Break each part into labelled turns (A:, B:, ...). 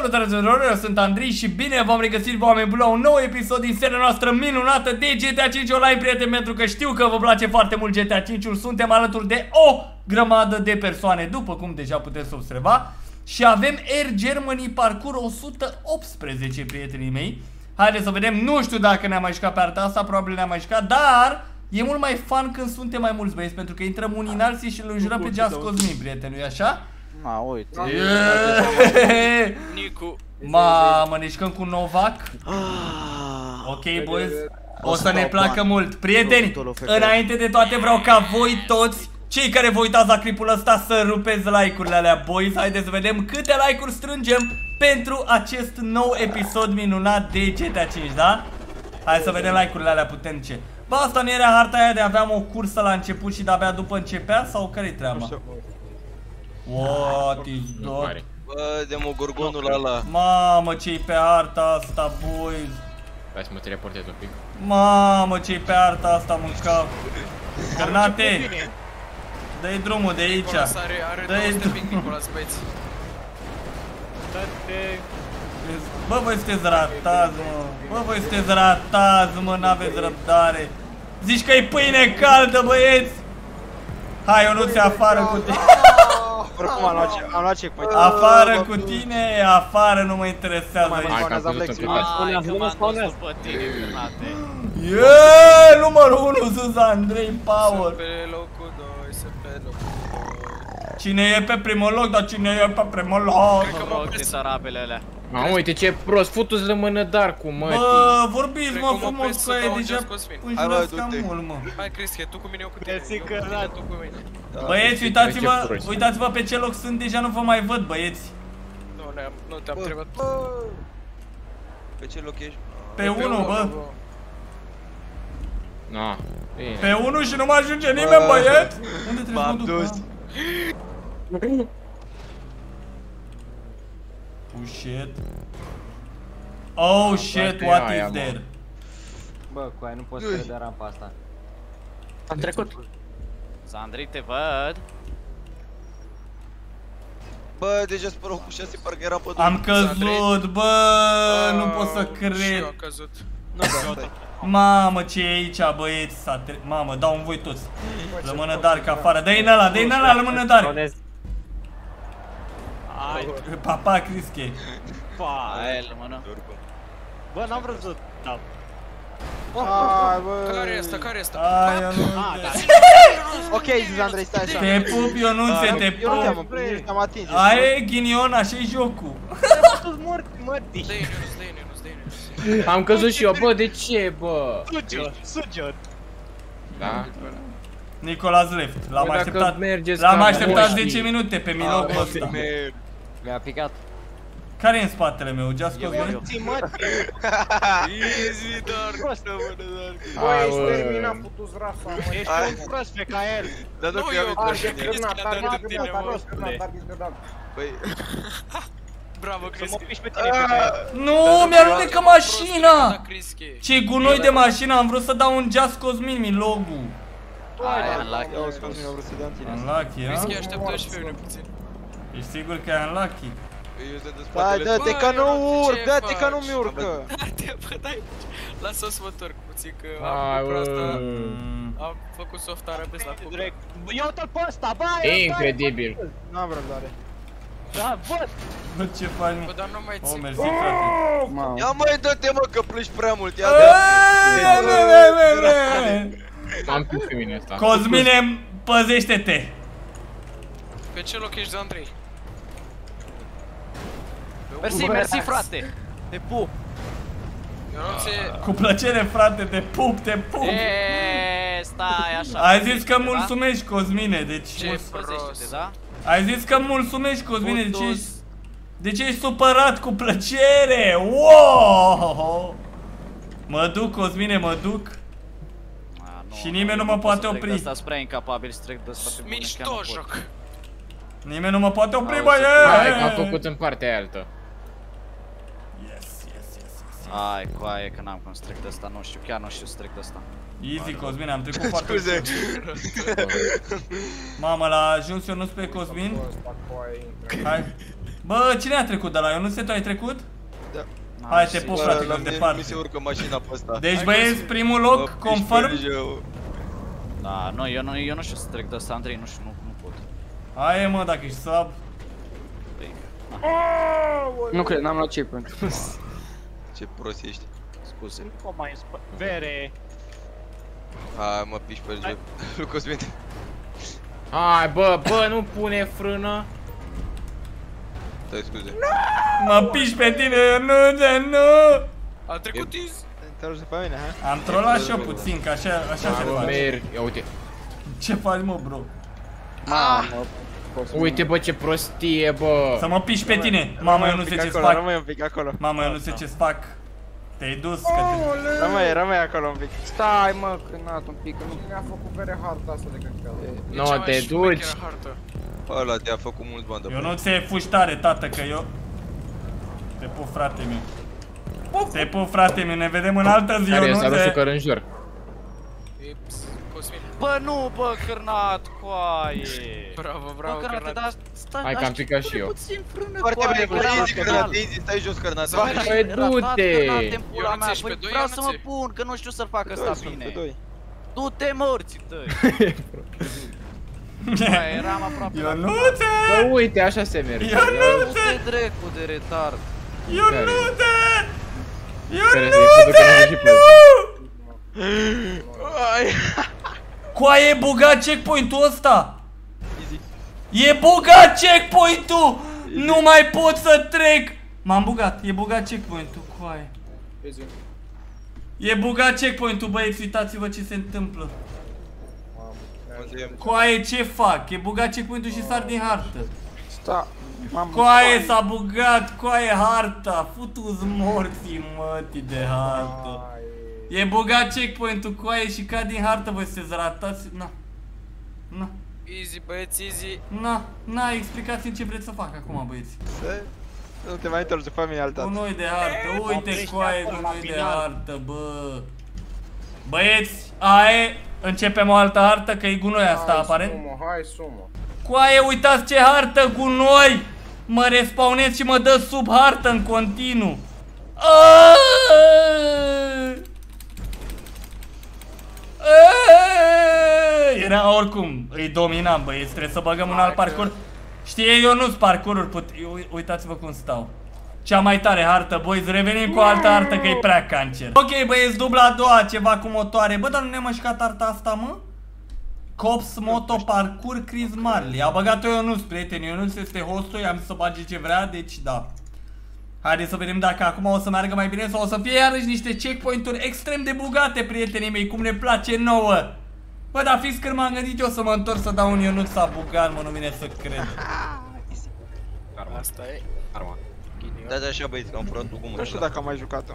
A: Salutare tuturor, eu sunt Andrei și bine v-am regăsit oameni buni la un nou episod din seria noastră minunată de GTA 5 Online, prieteni, pentru că știu că vă place foarte mult GTA 5-ul. Suntem alături de o grămadă de persoane, după cum deja puteți observa. Și avem Air Germany parcur 118, prietenii mei. Haideți să vedem, nu știu dacă ne-am mai jucat pe arta asta, probabil ne-am mai jucat, dar e mult mai fun când suntem mai mulți băieți, pentru că intrăm unii în alții și îl înjurăm pe Just Cosmin, prieteni, nu așa?
B: Ma, uite.
A: Yeah!
C: Nicu.
A: Mamă, ne jucăm cu Novak.
B: Ah,
A: Ok, boys. O
B: O
A: să
B: să
A: ne
B: dau
A: placă
B: bani.
A: mult. Prieteni,
B: Tot felul.
A: înainte de toate vreau ca voi toți, cei care vă uitați la clipul ăsta, să rupeți like-urile alea, boys. Haideți să vedem câte like-uri strângem pentru acest nou episod minunat de GTA 5, da? Hai să vedem like-urile alea puternice. Bă, asta nu era harta aia de aveam o cursă la început și de-abia după începea? Sau care-i treaba? What is
D: Nu
A: that?
D: pare.
C: Bă, demogorgonul ăla.
A: Mamă, ce-i pe harta asta, boys.
D: Hai să mă teleportez un pic.
A: Mamă, ce-i pe harta asta, mânca. Granate! Dă-i drumul de aici.
C: Nicolas are, are
A: Dă-i
C: 200 pic,
A: drumul.
C: Nicolas, băieți.
A: Bă, voi sunteți ratați, mă. Bă, voi sunteți ratați, mă, n-aveți răbdare. Zici că e pâine caldă, băieți? Hai, eu nu ți afară cu tine.
B: Oricum am luat, ce- am luat checkpoint.
A: Afară cu tine, afară, nu mă interesează
B: mai
A: aici.
D: Hai că am
B: spawnează
D: văzut
B: Flex.
D: un pic.
E: Hai că m-am dus după tine, Granate.
A: Yeah, numărul 1 sus Andrei Power.
C: Sunt pe locul 2, sunt pe locul 2.
A: Cine e pe primul loc, dar cine e pe primul loc?
C: Cred că
E: Mă
C: mă
E: rog de
C: opresc.
E: tarabele alea.
D: Ma, uite ce prost, futu-ți la mână dar cu mătii.
A: Bă, vorbiți
C: Cred
A: mă
C: că mă
A: frumos
C: opresc
A: că
C: să
A: e
C: dau
A: deja
C: Just Cosmin.
A: înjurați
C: Hai, bă,
A: cam
C: du-te.
A: mult, mă.
C: Hai, Cristian, tu cu mine, eu cu tine.
E: Mersi,
C: Eu cu tine,
E: cărat.
C: tu cu mine.
A: Băieți,
D: ce
A: uitați-vă,
D: prost.
A: uitați-vă pe ce loc sunt, deja nu vă mai văd, băieți.
C: Nu, ne-am, nu te-am
B: Bă,
C: întrebat.
F: Pe ce loc ești?
A: Pe 1, bă.
D: Na, bine.
A: Pe 1 și nu mai ajunge nimeni, băieți. Unde trebuie să mă
F: M-am
A: duc?
F: dus.
A: Ah. Oh shit. Oh shit,
D: Toate
A: what
D: aia,
A: is
D: mă.
A: there?
G: Bă, cu aia nu poți să de rampa asta.
B: Am trecut.
E: Sandri, te văd.
F: Bă, deja spără cu 6, parcă era pe drum.
A: Am căzut, bă, nu pot să
C: Și eu
A: cred.
C: am căzut.
F: Nu, da, stai.
A: Mamă, ce e aici, băieți? S-a tre- Mamă, dau în voi toți. Rămână Dark afară. Dă-i în ăla, dă-i în ăla, rămână Dark.
G: Ronez,
E: Hai,
A: Papa, Crische.
E: pa, el, mână.
G: bă, n-am vrut da.
B: Hai, bă.
C: Care e asta? Care e asta?
A: Ai, eu nu
E: Ah, da.
B: Ok, zis Andrei, stai așa.
A: Te pup, Ionuțe, te
B: Eu nu te-am
A: pup.
B: împlinit, te-am atins.
A: Aia e ghinion, așa e jocul.
G: Tu mort, mă,
C: Dă-i în Ionuț, dă-i în Ionuț, dă-i în Ionuț.
D: Am căzut și eu, bă, de ce, bă?
G: Sugiot, sugiot.
D: Da?
A: Nicolas Left. L-am
D: Bă, dacă
A: așteptat.
D: mergeți
A: L-am
D: ca
A: așteptat
D: moștii.
A: 10 minute pe milocul
F: Ah,
A: ăsta.
F: Merg.
G: Mi-a picat.
A: Care e în spatele meu? Just
E: Eu,
A: Cosmin?
E: eu.
G: Ții, mă,
C: Easy, dar.
G: prost.
C: Rămâne, dar.
G: Bă,
D: Hai,
G: ești
D: bă.
G: terminat, putu-ți rafa, mă. Ești
F: Hai.
G: un prost pe ca el.
F: Dar nu
C: Nu,
F: că
C: eu,
F: eu
C: că-
F: am
C: Crezi că le-a dat în tine, mă.
F: Băi,
C: Bravo,
G: Să mă
C: Cristi.
G: piși pe tine pe ca el.
A: Nu, mi-a alunecă mașina!
C: Da, Cristi.
A: Ce gunoi de mașină, am vrut să dau un Just Cosmin mi logo.
E: Hai, unlucky.
B: Ia uzi cum mi-a vrut să dea în tine.
A: Unlucky,
C: Cristi,
A: a?
C: așteptă și pe mine puțin.
A: Ești sigur că e unlucky?
F: eu sunt de
B: Hai,
F: spatele
B: dă-te
C: Bă,
B: că nu
C: Ionuț,
B: urc,
C: ce
B: dă-te că
C: faci?
B: nu mi-urcă.
C: Te bă, dai. Lasă-o să mă întorc puțin, că
D: Hai,
C: am lucrul ăsta.
D: bă.
A: Mm.
C: Am făcut soft arabesc la cucă.
G: Direct. Ia uite-l pe ăsta, bă,
D: Incredibil.
B: N-am răbdare.
G: Da, bă,
A: Bă, ce faci,
C: Bă,
A: mă?
C: dar nu mai
A: Oh,
C: țin.
A: mersi, frate.
B: Mamă.
F: Ia mai dă-te mă că plângi prea mult, ia
A: Eee,
F: dă
A: bă, bă, bă, bă.
D: Am pus pe mine asta.
A: Cosmine, păzește-te!
C: Pe ce loc ești de Andrei?
E: Mersi, mersi, frate. Te pup.
C: Ionuțe,
A: Cu plăcere, frate, te pup, te pup!
E: Eee, stai așa.
A: Ai zis că
E: Da?
A: mulțumești, Cosmine, deci...
C: Ce
E: Păzește-te,
C: prost.
E: da?
A: Ai zis că mulțumești, Cosmine, de ce
E: Putus.
A: ești... De ce ești supărat cu plăcere? Wow! Mă duc, Cosmine, mă duc.
E: A, nu,
A: Și nimeni nu mă
E: pot
A: poate
E: să trec
A: opri.
E: de Asta spre incapabil să trec de asta pe bune, chiar nu
C: mișto
E: pot.
C: joc.
A: Nimeni nu mă poate opri,
E: Auzi,
A: bă,
D: Hai,
A: e!
D: că am făcut în partea altă.
E: Ai, coaie, că n-am cum să trec de asta, nu știu, chiar nu știu să trec de asta.
A: Easy, Cosmine, am trecut foarte
F: Scuze.
A: ușor. Mamă, l-a ajuns eu nu pe Cosmin? Hai. Bă, cine a trecut de la eu? Nu se tu ai trecut?
B: Da.
A: Hai, te pup,
F: Bă,
A: frate,
F: la
A: că
F: mine
A: departe.
F: Mi se urcă mașina pe ăsta.
A: Deci băieți, primul loc,
F: Mă piși pe
A: confirm?
F: Ligeu.
E: Da, nu, eu nu, eu nu știu să trec de ăsta, Andrei, nu știu, nu, nu pot.
A: Hai mă, dacă ești sub.
E: Păi,
H: Nu cred, n-am luat checkpoint.
F: Ce prost ești.
E: scuze.
G: Cum mai în spate? Vere.
F: Hai, mă piși pe Ligeu. Lui Cosmin.
D: Hai, bă, bă, nu pune frână.
F: Stai, scuze.
A: Mă piși pe tine, nu, de nu!
C: A trecut iz.
B: Te rogi după mine, ha?
A: Am trollat și eu puțin, că așa, așa se
D: Bă,
A: face.
D: merg. Ia uite.
A: Ce faci, mă, bro?
H: Mamă.
D: Uite, bă, ce prostie, bă.
A: Să mă piși pe tine! Mamă, eu nu știu ce-ți fac.
B: Rămâi un pic acolo.
A: Mamă, eu nu știu ce-ți fac. Te-ai dus, că te...
B: Rămâi, rămâi acolo un pic.
H: Stai mă, că n-a un pic, că nu mi-a făcut vere harta asta de căcat.
C: E
D: Nu,
C: cea mai
D: te
C: șmecheră
D: duci.
C: hartă.
F: Ăla te-a făcut mult bandă.
A: Eu nu ți-ai fuși tare, tată, că eu... Te pup, frate meu. Te pup, frate meu, ne vedem în altă zi, eu
D: Care
A: nu
D: s-a rușit
A: te...
D: că în jur.
C: Ips, Cosmin.
E: Bă, nu, bă, cârnat, coaie.
C: Bravo,
E: Bă,
C: bravo,
E: cârnate,
C: Cărnat.
E: dar stai,
D: Hai că
E: dar
D: am picat și eu.
E: puțin frână,
F: Foarte
E: coaie,
F: bine,
E: că
F: bă,
E: eram
F: easy,
E: la
F: cărnat,
E: final.
F: easy, stai jos, cărnat.
E: Să
F: Vai,
E: vezi,
D: Băi,
E: ratat,
D: du-te!
E: cărnate în pula
C: Eu nu
E: mea,
C: țești pe
E: păi
C: doi,
E: vreau
C: eu
E: să
C: nu
E: mă
C: țești.
E: pun, că nu știu să-l fac ăsta
B: Sunt
E: bine.
B: pe doi.
E: Du-te morții tăi. Bă, eram aproape
A: Eu
E: la
A: nu
E: final.
A: te...
D: Bă, uite, așa se merge.
A: Eu nu
E: Du-te dracu de retard.
A: Eu
D: Care?
A: nu Coaie, e bugat checkpoint-ul ăsta! E bugat checkpoint-ul! Nu mai pot să trec! M-am bugat, e bugat checkpoint-ul, coaie. E bugat checkpoint-ul, băieți, uitați-vă ce se întâmplă.
F: unde e?
A: Coaie, ce fac? E bugat checkpoint-ul și sar din hartă.
H: Sta, m-am
A: Coaie, s-a bugat, coaie, harta. Futu-ți morții, mătii de hartă. E bugat checkpoint-ul, coaie, și cad din hartă, voi sunteți ratați. Na. Na.
C: Easy, băieți, easy.
A: Na, na, explicați-mi ce vreți să fac acum, băieți.
B: Să... Nu te mai întorci după mine altă dată.
A: Gunoi de hartă, uite
G: Oprește
A: coaie,
G: acolo, la
A: gunoi de
G: final.
A: hartă, bă. Băieți, ae, începem o altă hartă, că e gunoi asta, aparent.
H: Sumă, hai sumă.
A: Coaie, uitați ce hartă gunoi! Mă respawnez și mă dă sub hartă în continuu. Aaaa! Aaaa! Era oricum, îi dominam băieți, trebuie să băgăm un alt parcurs. Știe, eu nu-s parcururi, put... u- uitați-vă cum stau. Cea mai tare hartă, boys, revenim cu o altă hartă că e prea cancer. Ok, băieți, dubla a doua, ceva cu motoare. Bă, dar nu ne-a mășcat harta asta, mă? Cops Moto Parkour Chris Marley. A băgat-o Ionuț, prieteni. Ionuț este hostul, i-am zis să bage ce vrea, deci da. Haideți să vedem dacă acum o să meargă mai bine sau o să fie iarăși niște checkpoint-uri extrem de bugate, prietenii mei, cum ne place nouă. Bă, dar fiți când m-am gândit eu să mă întorc să dau un Ionuț s-a bugat, mă, nu vine să cred.
C: Asta e.
D: Arma.
F: Dați așa băieți, că am furat cu
B: Nu știu dacă am mai jucat-o.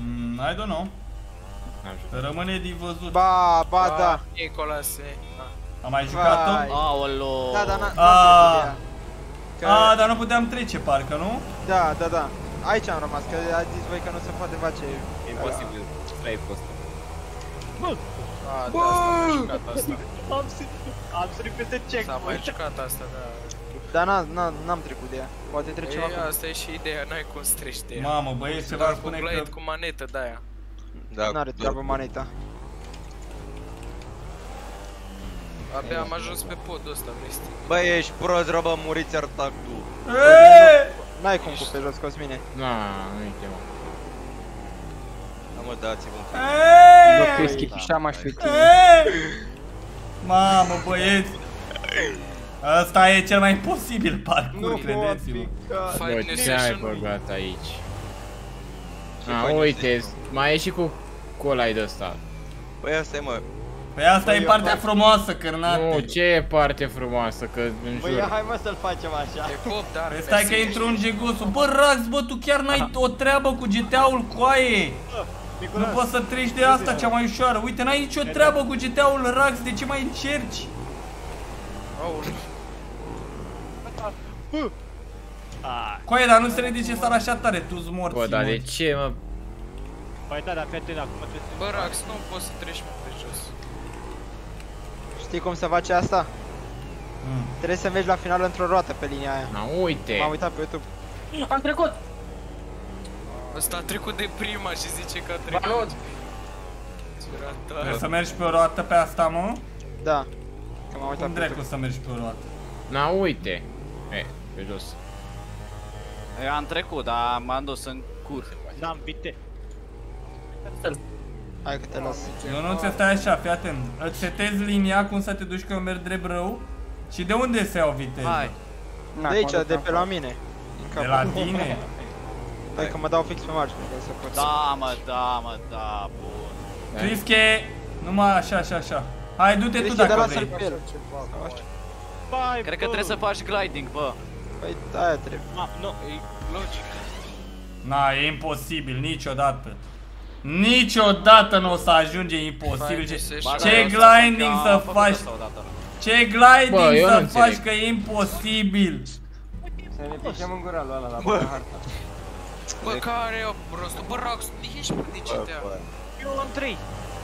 A: Mm, I don't know.
D: N-am jucat.
A: Rămâne de văzut.
B: Ba, ba, da.
C: Nicolase. Da.
A: Am mai jucat-o?
B: Vai.
E: Aolo.
B: Da, da, n- Că-
A: A, dar nu puteam trece, parcă, nu?
B: Da, da, da. Aici am rămas, că a zis voi că nu se poate face.
D: Imposibil. Stai fost.
C: A, de asta am mai jucat asta.
G: Am sărit, am sărit peste check.
C: S-a mai jucat asta, da.
B: Dar n-am, n-am, n-am trecut de ea. Poate trecem
C: Ei,
B: acum.
C: asta e și ideea, n-ai cum să treci de ea.
A: Mamă, băieți, ceva
C: Doar cu
A: spune că...
C: blade, cu manetă de-aia.
F: Da,
B: N-are treabă maneta.
C: Abia am ajuns pe podul ăsta, vrei să te...
F: Bă, ești prost, răbă, muriți ar tac tu.
A: Eee!
B: N-ai cum cu pe jos, Cosmine.
D: Na, nu-i chema.
F: Da, mă, dați-vă un pic.
H: Bă,
A: Eee!
H: crezi că și mai știu
A: Mamă, băieți! Asta e cel mai imposibil parcurs, credeți-mă.
D: Bă,
C: Final
D: ce ai
C: Session
D: băgat aici?
F: Ce
D: A,
F: faci,
D: uite,
F: Session?
D: mai e și cu colai de ăsta.
F: Băi, asta e, mă.
A: Păi asta
B: Băi,
A: e
B: eu
A: partea
B: fac-
A: frumoasă, cârnate.
D: Nu, ce e parte frumoasă, că în
G: Băi, ia
D: jur.
G: hai mă să-l facem așa.
C: E pop, dar...
A: Păi stai că intru în gegusul. Bă, Rax, bă, tu chiar n-ai o treabă cu GTA-ul coaie. Nu poți să treci de asta cea mai ușoară. Uite, n-ai nicio treabă cu GTA-ul Rax, de ce mai încerci? Coaie, dar nu se de ce sar așa tare, tu-ți morți.
D: Bă, dar de
A: morți.
D: ce, mă?
G: Păi da, dar fii atent, acum trebuie să...
C: Bă, Rax, nu poți să treci mă pe jos.
B: Știi cum se face asta?
A: Mm.
B: Trebuie să mergi la final într-o roată pe linia aia.
D: Na, uite.
B: M-am uitat pe YouTube.
H: Am trecut!
C: Ăsta a trecut de prima și zice că a trecut.
H: Banut!
A: Trebuie să mergi pe o roată pe asta, mă?
B: Da. Că m-am uitat
A: Cum
B: pe
A: dracu
B: YouTube.
A: să mergi pe o roată?
D: Na, uite. E, pe jos.
E: Eu am trecut, dar m-am dus în cur.
G: N-am vite.
B: Hai că te las.
A: Eu nu ți stai așa, fii atent. Îți setezi linia cum să te duci că eu merg drept rău. Și de unde se iau viteză?
E: Hai.
H: Na,
B: De aici,
H: acum
B: de
H: am
B: pe la mine. Din
A: De
B: cap.
A: la tine?
B: Hai că mă dau fix pe margine, ca să pot.
E: Da, mă, da, mă, da, bun.
A: Crische, numai așa, așa, așa. Hai, du-te tu
B: Cristi, dar
A: dacă
B: lasă-l
A: vrei.
B: pe el.
G: Bai,
E: Cred că
G: bă.
E: trebuie să faci gliding, bă.
B: Păi aia trebuie.
G: Ma, nu, e
C: Logic.
A: Na, e imposibil, niciodată. Niciodată nu o să ajunge imposibil.
C: Hai,
A: Ce,
C: se
E: Ba,
C: știe.
A: ce
E: da, o să
A: gliding
E: fac,
A: să
E: am făcut
A: faci?
E: asta odată.
A: Ce
D: Bă,
A: gliding
D: eu
A: să
D: nu
A: faci
D: înțeleg.
A: că e imposibil?
H: Să ne pișem în gura lui ăla la bă. harta.
C: Bă, care e rostul? Bă, Rox, ești publicitea.
G: eu am trei.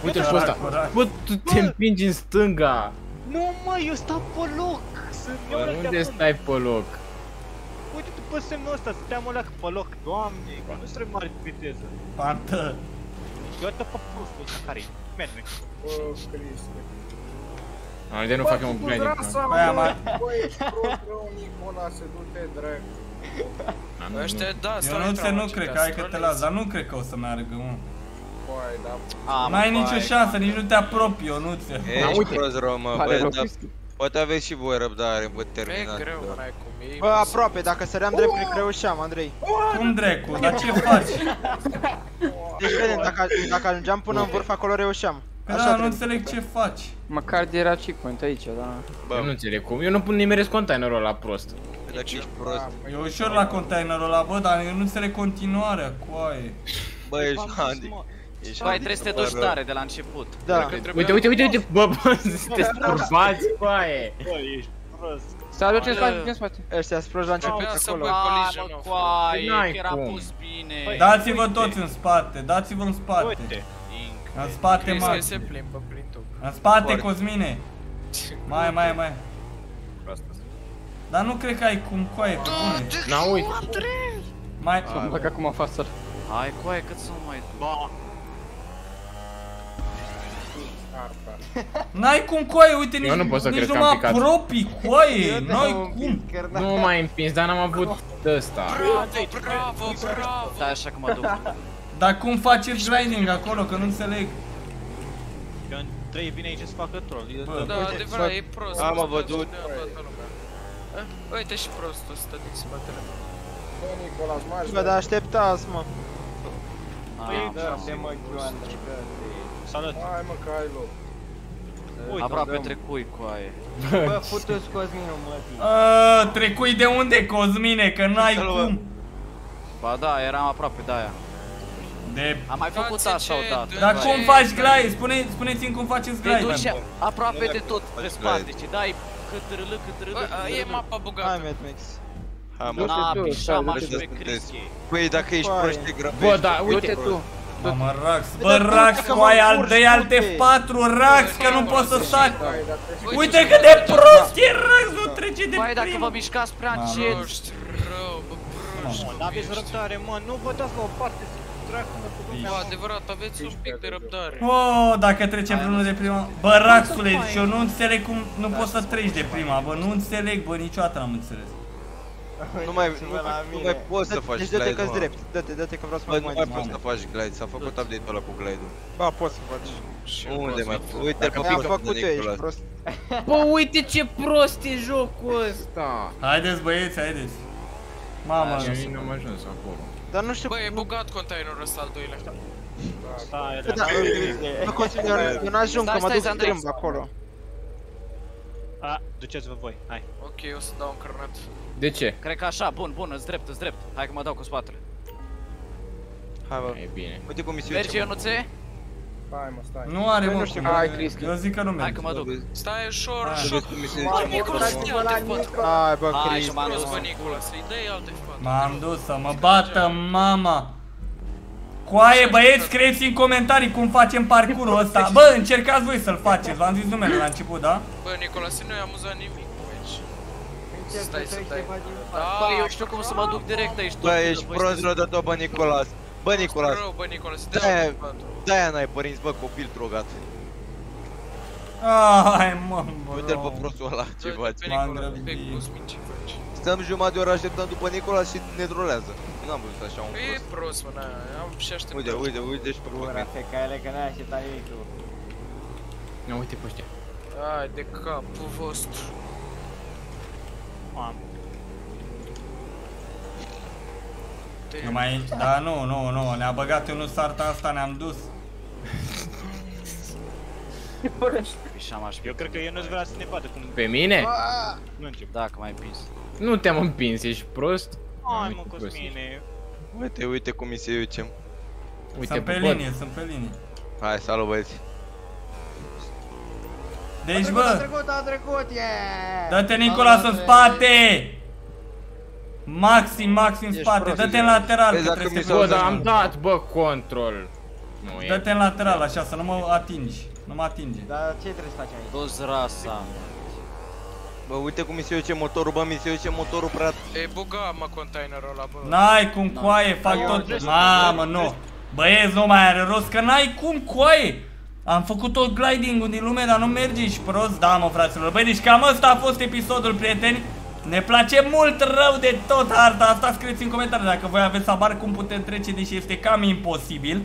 D: Uite și
A: Sărac,
D: ăsta.
A: sărac.
D: Bă, tu te împingi în stânga.
G: Nu, mă, eu stau pe loc. Sunt eu
D: Bă,
G: ăla de
D: unde
G: acolo.
D: stai pe loc?
G: Uite tu pe semnul ăsta, stăteam ăla pe loc. Doamne, că nu trebuie mare viteză.
A: Pantă.
G: Eu dă pe prostul ăsta care e. Merge.
H: Bă, Cristi.
D: Nu, de nu facem un gliding. nu.
A: Aia mai...
H: Bă, ești prost, rău, Nicolase, du-te, dracu.
D: Na, nu,
C: Ăștia,
D: nu.
C: da,
A: Eu
C: stau
A: nu
C: într-o
A: te nu
C: mașină,
A: cred că, hai că te
C: străluți.
A: las, dar nu cred că o să meargă, mă.
H: Băi, da.
E: A,
A: N-ai
E: mă,
A: nicio
E: bai.
A: șansă, nici nu te apropii, eu nu ți
F: Ești
D: uite.
F: prost rău, mă,
H: Pare
F: bă,
H: rău,
F: dar
H: Cristi.
F: Poate aveți și voi răbdare, bă,
C: E
F: terminat.
C: greu, n-ai cum. E
B: Bă, aproape, dacă săream drept, cred că reușeam, Andrei.
A: Cum dracu, dar ce faci?
B: Deci vedem, dacă, dacă ajungeam până în vârf, acolo reușeam.
A: Păi
B: Așa
A: da, nu
B: trebuie.
A: înțeleg ce faci.
H: Măcar de era checkpoint aici, da.
D: Eu nu înțeleg cum. Eu nu pun nimeresc containerul ăla prost.
F: Dacă ești prost,
A: E ușor la containerul ăla, bă, dar eu nu înțeleg continuarea, coaie.
F: bă, ești Andy. Ești
E: Băi,
F: Andy,
E: trebuie să te
F: bă,
E: duci
F: rău.
E: tare de la început.
B: Da.
D: Uite, uite, uite, uite, bă, bă, sunteți turbați, coaie.
G: Bă, ești prost.
H: Să aduce în
E: Bă.
H: spate, în spate.
B: Ăștia sunt proști la început
C: Trebuia să
B: acolo.
C: băi
E: A,
C: collision
E: mă,
C: of.
E: coaie,
D: N-ai
E: că era
D: cum.
E: pus bine.
G: Păi,
A: Dați-vă
G: uite.
A: toți în spate, dați-vă în spate.
G: Uite.
A: În spate,
C: Crezi că
A: mai.
C: se plimbă prin tu.
A: În spate,
F: Foarte.
A: Cosmine. Mai, mai, mai. Dar nu cred că ai cum coaie, pe bune.
D: Na, uite.
A: Mai,
H: Să-mi bag acum în față.
E: Hai, coaie, cât să mai...
G: Ba,
A: n-ai cum coaie, uite, nici,
D: Eu nu pot să
A: nici
D: cred
A: nu
D: că am
A: mă
D: picat.
A: apropii, coaie, n-ai cum.
D: Nu m-ai împins, dar n-am avut ăsta.
C: Bravo, bravo, bravo.
E: Stai așa că mă duc.
A: Dar cum faceți grinding acolo, că nu înțeleg.
G: eu în trei vine aici să facă troll. Eu
A: Bă.
G: dă-
C: Da, adevărat, e prost.
F: Am
C: Asta
F: văzut.
C: spunea toată lumea. Eh, Uite și prostul ăsta din spatele.
H: Bă, Nicolas, mai
B: Bă, dar așteptați, mă.
G: Păi,
E: Am
G: da,
E: șanse.
H: de mă, Ioan,
G: Salut.
H: Hai mă, că ai loc.
G: Uite,
E: Aproape trecui, coaie.
H: Bă, futu-ți Cosminu, mă,
A: A, trecui de unde, Cosmine, că n-ai
F: Salut.
A: cum.
E: Ba da, eram aproape de aia.
A: De...
E: Am mai făcut
C: Dați-ce
E: asta odată.
C: de-
A: Dar
C: Bă,
A: cum
C: e-
A: faci glide? Spune, spuneți-mi cum faceți
E: Te
A: glide.
E: duci aproape de tot pe
F: Faci
E: spate,
F: glide.
E: ce dai cât râlă, cât râlă,
C: Bă,
E: cât
C: e
E: râlă.
C: mapa
B: Hai,
C: bugată.
B: Mad Max.
F: Hai, mă.
E: Na,
H: Du-te tu,
E: pișama
H: stai,
E: și
F: du-te
E: pe
F: tu.
E: Cristi.
F: Păi, dacă ești
B: Coaie.
F: prost, te grăbești.
D: Bă, da,
H: Du-te
D: uite.
H: Tu.
A: Mamă, Rax,
B: Păi,
A: bă,
B: dar
A: Rax,
B: du-te că
A: cu aia
B: mă
A: al
B: urci,
A: doi al
B: du-te.
A: T4, Rax, că nu pot să sar.
H: Hai, dar trebuie
A: Uite cât de prost e Rax, nu trece de
E: Băi, dacă vă
A: primul.
E: mișcați prea
A: Mamă.
E: încet,
C: Proști, rău, bă, proști.
G: Mă, n-aveți răbdare, mă, nu vă dați la o parte să dracu mă cu lumea.
C: Bă, adevărat, aveți un pic de răbdare.
A: Oh, dacă trecem vreunul de prima Bă, Raxule, și eu nu înțeleg cum nu poți să treci de prima, bă, nu înțeleg, bă, niciodată n-am înțeles
F: Nu mai, nu, nu mai poți să faci
B: Deci dă-te
F: glide,
B: că-s
F: mă.
B: drept. Dă-te, dă-te că vreau să
F: Bă,
B: mă
F: nu
B: mai
F: mai
B: mai
F: poți să faci glide, s-a făcut update-ul ăla cu glide-ul.
B: Ba, poți să faci.
F: Unde mai Uite,
B: Dacă
F: pe
B: mi-am
F: pică
B: făcut
F: de
B: eu, ești
F: Nicolas.
B: prost.
D: Bă, uite ce prost e jocul ăsta.
A: Haideți, băieți, haideți Mamă,
D: Eu nici n-am ajuns acolo.
B: Dar nu știu...
C: Bă, e bugat containerul ăsta al doilea.
G: Stai,
B: Da,
G: da.
B: nu continui, eu- eu n-ajung,
E: Stai,
B: că mă
E: stai,
B: duc
E: Andrei.
B: strâmb acolo.
G: A, duceți-vă voi, hai.
C: Ok, o să dau un cărnat.
D: De ce?
E: cred că așa, bun, bun, îți drept, îți drept. Hai că mă dau cu spatele.
B: Hai, bă.
D: E bine.
F: Uite cum mi se
E: Merge, Ionuțe?
H: Hai, mă, stai.
A: nu are,
B: Băi,
A: mă,
B: nu știu,
A: cum-
H: hai, Cristi.
A: Eu zic că nu
E: Hai
A: merge
E: că mă duc.
C: Stai ușor,
A: Hai.
C: ușor.
F: Vezi cum mi se
C: Bă,
F: zice
C: Nicolas,
F: mă,
C: ia alte fată.
B: Hai, bă,
E: Hai,
B: Cristi.
E: și m-am dus,
C: Prost, bă,
E: mă.
C: Nicolas, îi dai alte fată.
A: M-am dus să mă bată mama Coaie, băieți, scrieți în comentarii cum facem parcurul ăsta Bă, încercați voi să-l faceți, v-am zis numele la început, da?
C: Bă, Nicolas, nu i-a amuzat nimic bă, aici.
H: încerc să
C: Stai să
H: treci
C: dai.
H: ceva din
C: Da,
E: Bă, eu știu cum să mă duc direct aici.
F: Bă, ești prost rău de tot, bă, Nicolas. Bă, Nicolas,
C: Rău, bă, Nicolas,
F: Da,
C: te
F: e- de-aia n-ai părinți, bă, copil drogat.
A: Ai, mă,
F: Uite-l pe
A: bro.
F: prostul ăla, ce faci.
C: Pe
A: M-am
C: Nicolas, pe
A: grăbit.
C: Cosmin, ce faci?
F: Stăm jumătate de oră așteptăm după Nicolas și ne drolează. N-am văzut așa un
C: Păi e
F: prost.
C: prost, mă, na, am și așteptat.
F: Uite, uite, uite și pe
H: Gura
F: Cosmin.
H: fecaile că n-ai așteptat nimic tu.
D: Nu, uite pe ăștia.
C: Ai de capul vostru.
G: Mamă.
C: Te-
A: Nu mai, da, nu, nu, nu, ne-a băgat în sarta asta, ne-am dus.
E: Și am aș
G: Eu cred că eu nu-ți vrea să ne bată cum
D: Pe mine?
G: nu încep.
E: Dacă mai împins.
D: Nu te-am împins, ești prost?
G: Hai
D: Uite,
G: mă,
D: prost ești.
G: Cosmine.
F: Uite, uite cum mi se ducem.
D: Uite,
A: Sunt pe
D: bă,
A: linie, sunt pe linie.
F: Hai, salut băieți.
A: Deci,
H: A
A: bă,
H: trecut, a trecut, yeah!
A: dă-te Nicolas în spate! Maxim, maxim în
F: Ești
A: spate,
F: prost,
A: dă-te în
F: ești.
A: lateral,
F: Vezi
A: că
F: dacă
A: trebuie
F: mi
A: să
F: s-au
D: Bă,
A: te
D: dar
F: dat
D: am dat, bă, control. Nu e.
A: Dă-te în lateral, așa, să nu mă atingi. Nu mă atinge.
H: Dar ce trebuie să faci aici?
E: Toți rasa.
F: Bă, uite cum mi se duce motorul, bă, mi se duce motorul prea...
C: E buga, mă, containerul ăla, bă.
A: N-ai cum coaie, fac
H: Eu
A: tot.
H: just-
A: Mamă, nu. Băieți, nu mai are rost, că n-ai cum coaie. Am făcut tot gliding-ul din lume, dar nu merge și prost. Da, mă, fraților. Băi, deci cam ăsta a fost episodul, prieteni. Ne place mult rău de tot harta asta. Scrieți în comentarii dacă voi aveți abar cum putem trece, deși este cam imposibil.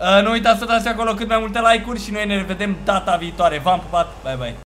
A: Uh, nu uitați să dați acolo cât mai multe like-uri și noi ne revedem data viitoare. V-am pupat, bye bye!